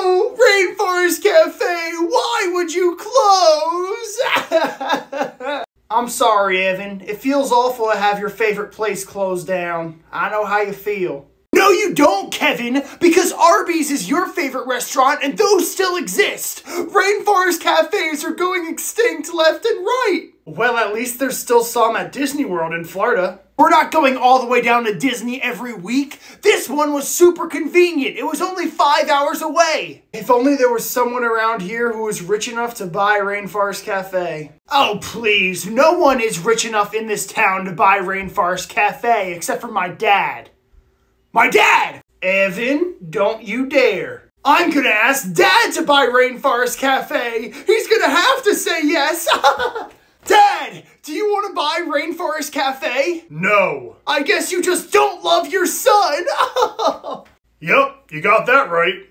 Rainforest Cafe, why would you close? I'm sorry, Evan. It feels awful to have your favorite place closed down. I know how you feel. No, you don't, Kevin, because Arby's is your favorite restaurant and those still exist. Rainforest cafes are going extinct left and right. Well, at least there's still some at Disney World in Florida. We're not going all the way down to Disney every week. This one was super convenient. It was only five hours away. If only there was someone around here who was rich enough to buy Rainforest Cafe. Oh, please. No one is rich enough in this town to buy Rainforest Cafe except for my dad. My dad! Evan, don't you dare. I'm gonna ask Dad to buy Rainforest Cafe. He's gonna have to say yes. Dad, do you want to buy Rainforest Cafe? No. I guess you just don't love your son. Yep, you got that right.